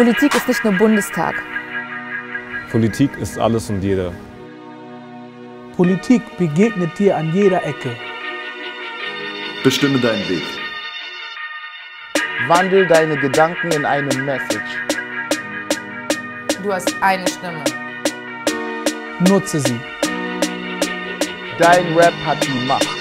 Politik ist nicht nur Bundestag. Politik ist alles und jeder. Politik begegnet dir an jeder Ecke. Bestimme deinen Weg. Wandel deine Gedanken in eine Message. Du hast eine Stimme. Nutze sie. Dein Rap hat die Macht.